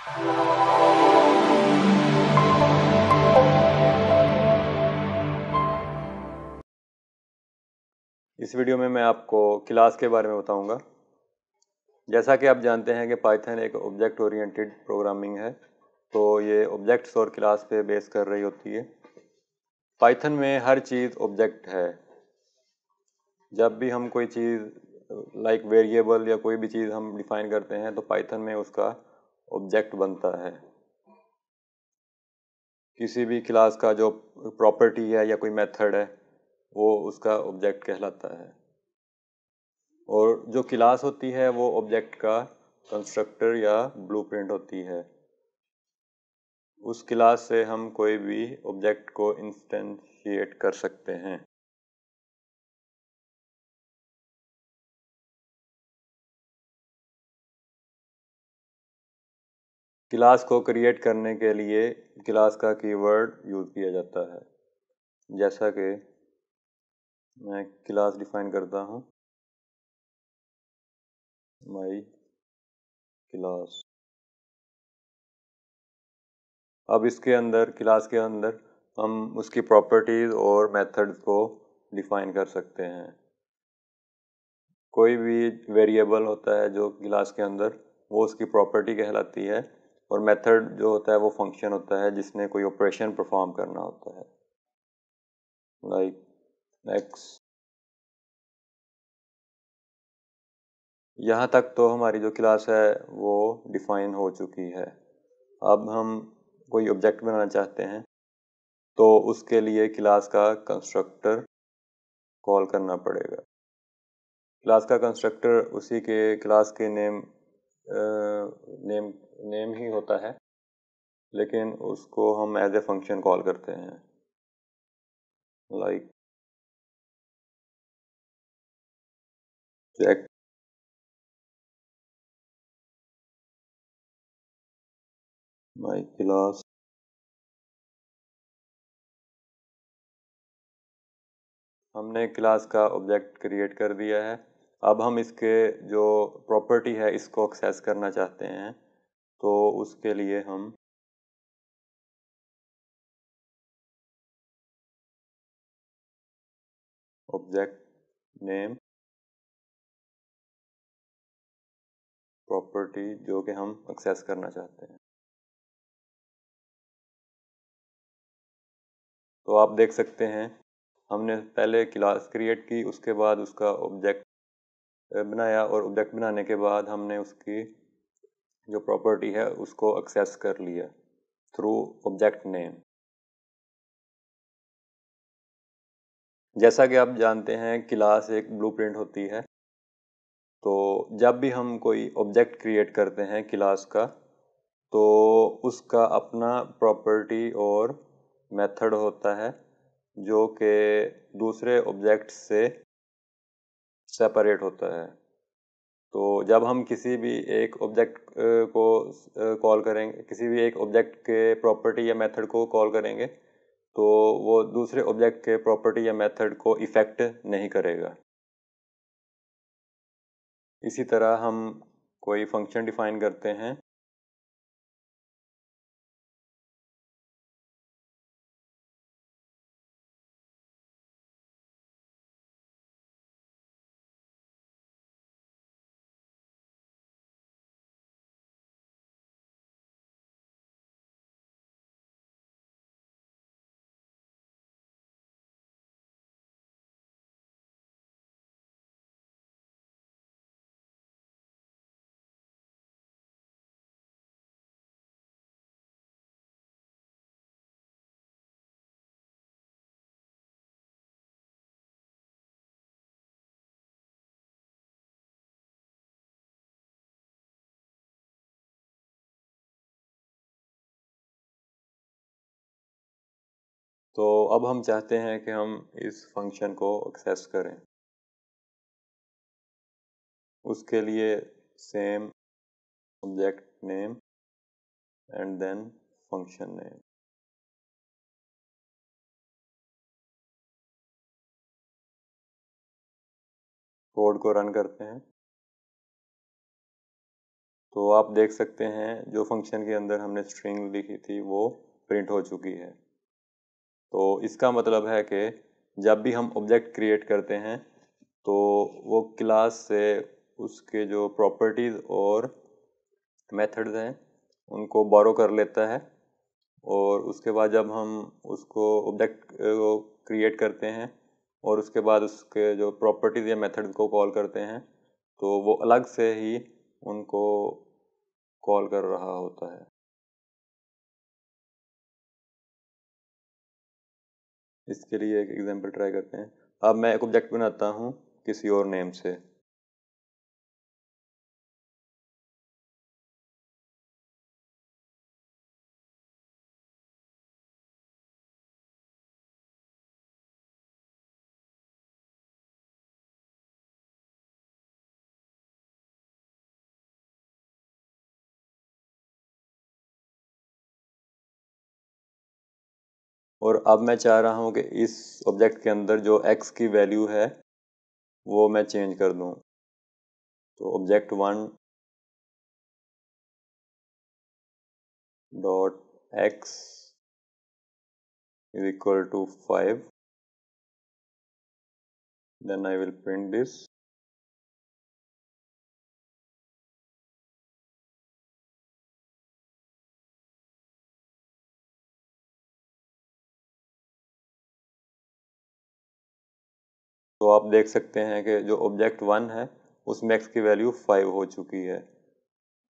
इस वीडियो में मैं आपको क्लास के बारे में बताऊँगा। जैसा कि आप जानते हैं कि पाइथन एक ऑब्जेक्ट ओरिएंटेड प्रोग्रामिंग है तो ये ऑब्जेक्ट्स और क्लास पे बेस कर रही होती है। पाइथन में हर चीज़ ऑब्जेक्ट है। जब भी हम कोई चीज़ लाइक वेरिएबल या कोई भी चीज़ हम डिफाइन करते हैं तो पाइथन में उसका ऑब्जेक्ट बनता है। किसी भी क्लास का जो प्रॉपर्टी है या कोई मेथड है, वो उसका ऑब्जेक्ट कहलाता है। और जो क्लास होती है, वो ऑब्जेक्ट का कंस्ट्रक्टर या ब्लूप्रिंट होती है। उस क्लास से हम कोई भी ऑब्जेक्ट को इंस्टेंशिएट कर सकते हैं। क्लास को क्रिएट करने के लिए क्लास का कीवर्ड यूज़ किया जाता है। जैसा कि मैं क्लास डिफाइन करता हूँ। माई क्लास अब इसके अंदर क्लास के अंदर हम उसकी प्रॉपर्टीज़ और मेथड्स को डिफाइन कर सकते हैं। कोई भी वेरिएबल होता है जो क्लास के अंदर, वो उसकी प्रॉपर्टी कहलाती है। और मेथड जो होता है वो फ़ंक्शन होता है जिसने कोई ऑपरेशन परफॉर्म करना होता है। लाइक एक्स यहाँ तक तो हमारी जो क्लास है वो डिफाइन हो चुकी है। अब हम कोई ऑब्जेक्ट बनाना चाहते हैं तो उसके लिए क्लास का कंस्ट्रक्टर कॉल करना पड़ेगा। क्लास का कंस्ट्रक्टर उसी के क्लास के नेम नेम नेम ही होता है, लेकिन उसको हम एज ए फ़ंक्शन कॉल करते हैं। लाइक चेक माई क्लास हमने क्लास का ऑब्जेक्ट क्रिएट कर दिया है। अब हम इसके जो प्रॉपर्टी है, इसको एक्सेस करना चाहते हैं तो उसके लिए हम ऑब्जेक्ट नेम प्रॉपर्टी जो कि हम एक्सेस करना चाहते हैं। तो आप देख सकते हैं, हमने पहले क्लास क्रिएट की, उसके बाद उसका ऑब्जेक्ट बनाया और ऑब्जेक्ट बनाने के बाद हमने उसकी जो प्रॉपर्टी है उसको एक्सेस कर लिया थ्रू ऑब्जेक्ट नेम जैसा कि आप जानते हैं क्लास एक ब्लूप्रिंट होती है तो जब भी हम कोई ऑब्जेक्ट क्रिएट करते हैं क्लास का तो उसका अपना प्रॉपर्टी और मेथड होता है, जो कि दूसरे ऑब्जेक्ट से सेपरेट होता है। तो जब हम किसी भी एक ऑब्जेक्ट को कॉल करेंगे, किसी भी एक ऑब्जेक्ट के प्रॉपर्टी या मेथड को कॉल करेंगे तो वो दूसरे ऑब्जेक्ट के प्रॉपर्टी या मेथड को इफ़ेक्ट नहीं करेगा। इसी तरह हम कोई फ़ंक्शन डिफाइन करते हैं तो अब हम चाहते हैं कि हम इस फ़ंक्शन को एक्सेस करें। उसके लिए same object name and then function name code को रन करते हैं। तो आप देख सकते हैं, जो फ़ंक्शन के अंदर हमने स्ट्रिंग लिखी थी, वो प्रिंट हो चुकी है। तो इसका मतलब है कि जब भी हम ऑब्जेक्ट क्रिएट करते हैं तो वो क्लास से उसके जो प्रॉपर्टीज़ और मेथड्स हैं, उनको बोरो कर लेता है और उसके बाद जब हम उसको ऑब्जेक्ट क्रिएट करते हैं और उसके बाद उसके जो प्रॉपर्टीज़ या मेथड्स को कॉल करते हैं तो वो अलग से ही उनको कॉल कर रहा होता है। इसके लिए एक एग्जांपल ट्राई करते हैं। अब मैं एक ऑब्जेक्ट बनाता हूँ किसी और नेम से। और अब मैं चाह रहा हूँ कि इस ऑब्जेक्ट के अंदर जो x की वैल्यू है, वो मैं चेंज कर दूँ। तो object one dot x is equal to 5 then I will print this. तो आप देख सकते हैं कि जो ऑब्जेक्ट वन है उसमें एक्स की वैल्यू फाइव हो चुकी है।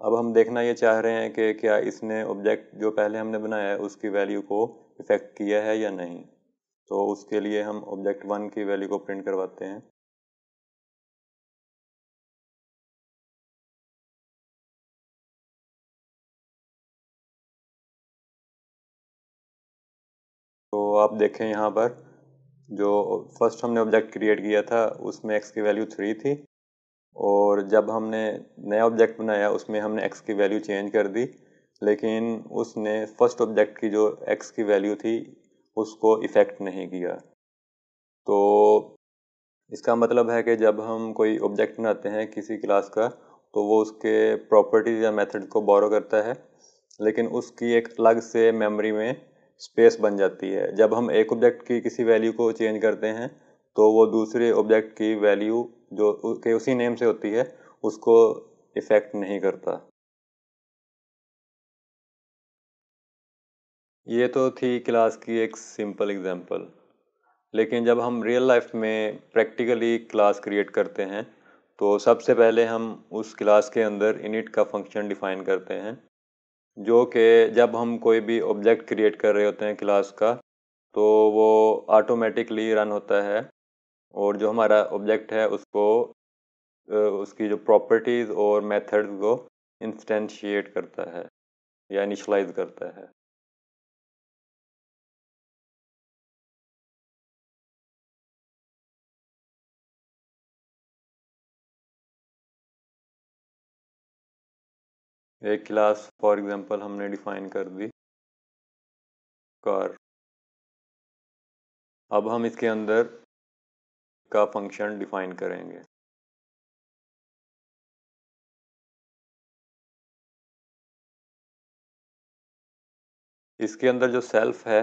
अब हम देखना ये चाह रहे हैं कि क्या इसने ऑब्जेक्ट जो पहले हमने बनाया है, उसकी वैल्यू को इफ़ेक्ट किया है या नहीं? तो उसके लिए हम ऑब्जेक्ट वन की वैल्यू को प्रिंट करवाते हैं। तो आप देखें यहाँ पर जो फ़र्स्ट हमने ऑब्जेक्ट क्रिएट किया था, उसमें एक्स की वैल्यू थ्री थी। और जब हमने नया ऑब्जेक्ट बनाया, उसमें हमने एक्स की वैल्यू चेंज कर दी। लेकिन उसने फ़र्स्ट ऑब्जेक्ट की जो एक्स की वैल्यू थी, उसको इफ़ेक्ट नहीं किया। तो इसका मतलब है कि जब हम कोई ऑब्जेक्ट बनाते हैं किसी क्लास का तो वो उसके प्रॉपर्टीज़ या मेथड को बोरो करता है। लेकिन उसकी एक अलग से मेमोरी में स्पेस बन जाती है। जब हम एक ऑब्जेक्ट की किसी वैल्यू को चेंज करते हैं तो वो दूसरे ऑब्जेक्ट की वैल्यू जो के उसी नेम से होती है, उसको इफ़ेक्ट नहीं करता। ये तो थी क्लास की एक सिंपल एग्जांपल लेकिन जब हम रियल लाइफ में प्रैक्टिकली क्लास क्रिएट करते हैं तो सबसे पहले हम उस क्लास के अंदर इनिट का फ़ंक्शन डिफाइन करते हैं। जो कि जब हम कोई भी ऑब्जेक्ट क्रिएट कर रहे होते हैं क्लास का तो वो ऑटोमेटिकली रन होता है और जो हमारा ऑब्जेक्ट है उसको उसकी जो प्रॉपर्टीज़ और मेथड्स को इंस्टेंशिएट करता है या इनिशलाइज करता है। एक क्लास फॉर एग्जांपल हमने डिफाइन कर दी कार अब हम इसके अंदर का फ़ंक्शन डिफाइन करेंगे। इसके अंदर जो सेल्फ है,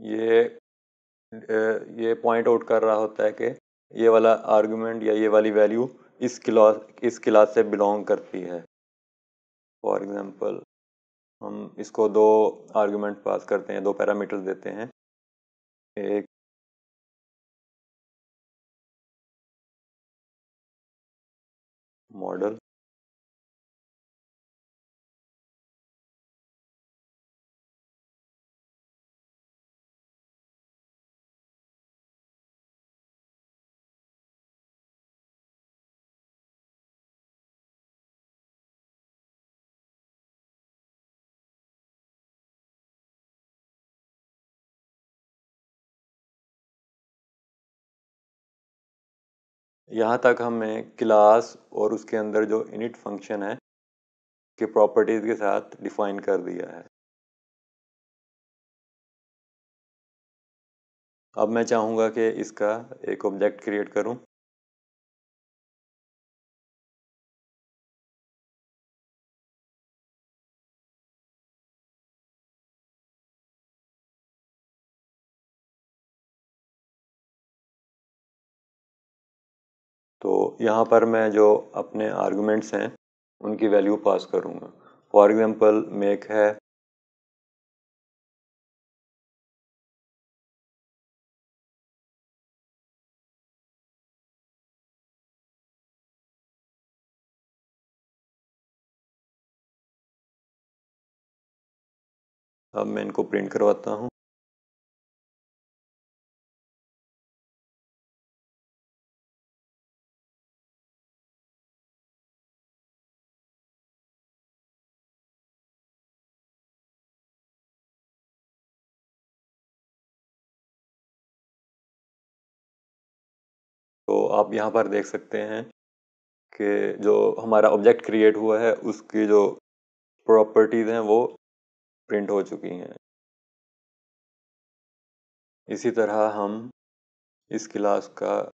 ये ये पॉइंट आउट कर रहा होता है कि ये वाला आर्गुमेंट या ये वाली वैल्यू इस क्लास इस क्लास से बिलोंग करती है। फॉर एग्ज़ाम्पल हम इसको दो आर्गुमेंट पास करते हैं, दो पैरामीटर देते हैं। एक मॉडल यहाँ तक हमें क्लास और उसके अंदर जो इनिट फ़ंक्शन है के प्रॉपर्टीज़ के साथ डिफाइन कर दिया है। अब मैं चाहूँगा कि इसका एक ऑब्जेक्ट क्रिएट करूँ। तो यहाँ पर मैं जो अपने आर्गुमेंट्स हैं, उनकी वैल्यू पास करूँगा। फॉर एग्ज़ाम्पल मेक है। अब मैं इनको प्रिंट करवाता हूँ। तो आप यहाँ पर देख सकते हैं कि जो हमारा ऑब्जेक्ट क्रिएट हुआ है, उसकी जो प्रॉपर्टीज़ हैं वो प्रिंट हो चुकी हैं। इसी तरह हम इस क्लास का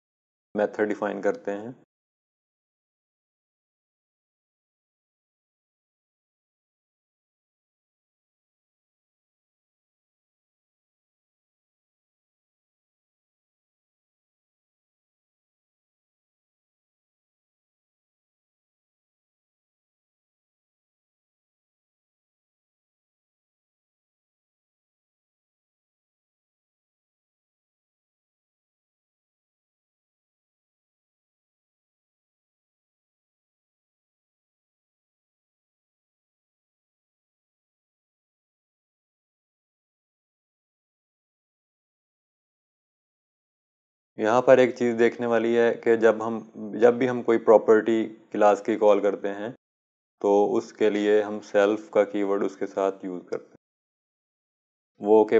मेथड डिफाइन करते हैं। यहाँ पर एक चीज़ देखने वाली है कि जब हम, जब भी हम कोई प्रॉपर्टी क्लास की कॉल करते हैं तो उसके लिए हम सेल्फ का कीवर्ड उसके साथ यूज़ करते हैं। वो के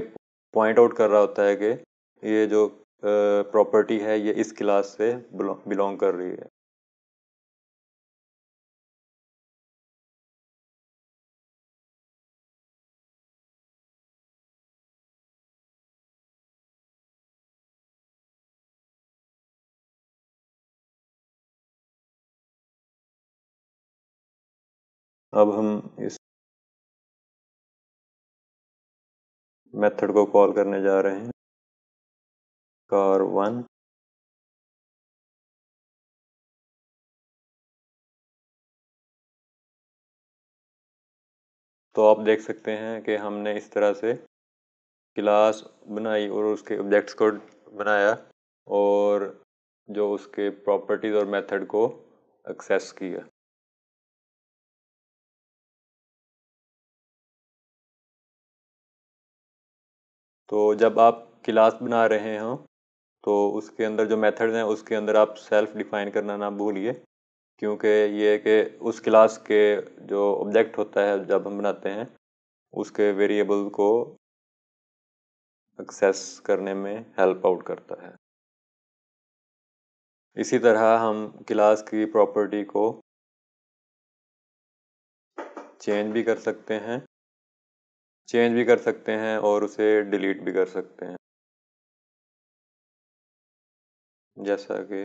पॉइंट आउट कर रहा होता है कि ये जो प्रॉपर्टी है, ये इस क्लास से बिलोंग कर रही है। अब हम इस मेथड को कॉल करने जा रहे हैं। Car one. तो आप देख सकते हैं कि हमने इस तरह से क्लास बनाई और उसके ऑब्जेक्ट्स को बनाया और जो उसके प्रॉपर्टीज़ और मेथड को एक्सेस किया। तो जब आप क्लास बना रहे हों तो उसके अंदर जो मेथड हैं, उसके अंदर आप सेल्फ डिफाइन करना ना भूलिए। क्योंकि ये कि उस क्लास के जो ऑब्जेक्ट होता है, जब हम बनाते हैं, उसके वेरिएबल को एक्सेस करने में हेल्प आउट करता है। इसी तरह हम क्लास की प्रॉपर्टी को चेंज भी कर सकते हैं। चेंज भी कर सकते हैं और उसे डिलीट भी कर सकते हैं। जैसा कि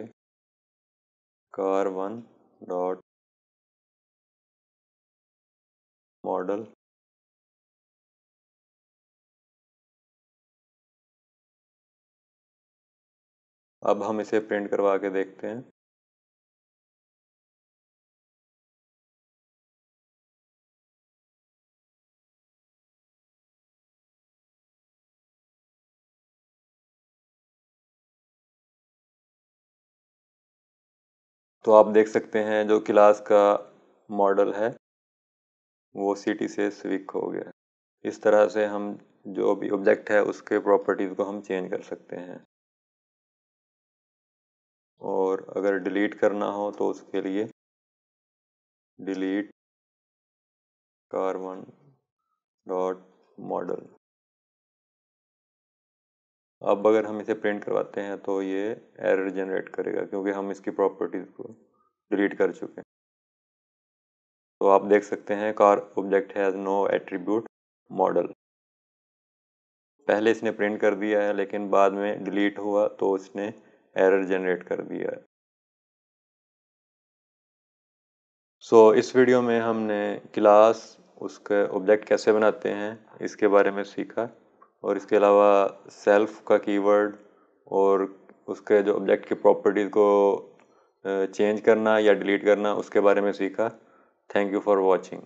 कार वन डॉट मॉडल अब हम इसे प्रिंट करवा के देखते हैं। तो आप देख सकते हैं जो क्लास का मॉडल है, वो सिटी से स्विक हो गया। इस तरह से हम जो भी ऑब्जेक्ट है, उसके प्रॉपर्टीज़ को हम चेंज कर सकते हैं। और अगर डिलीट करना हो तो उसके लिए डिलीट वन डॉट मॉडल अब अगर हम इसे प्रिंट करवाते हैं तो ये एरर जनरेट करेगा क्योंकि हम इसकी प्रॉपर्टीज़ को डिलीट कर चुके हैं। तो आप देख सकते हैं car object has no attribute model पहले इसने प्रिंट कर दिया है लेकिन बाद में डिलीट हुआ तो इसने एरर जनरेट कर दिया है। सो so, इस वीडियो में हमने क्लास उसके ऑब्जेक्ट कैसे बनाते हैं इसके बारे में सीखा। और इसके अलावा सेल्फ का कीवर्ड और उसके जो ऑब्जेक्ट की प्रॉपर्टीज़ को चेंज करना या डिलीट करना, उसके बारे में सीखा। Thank you for watching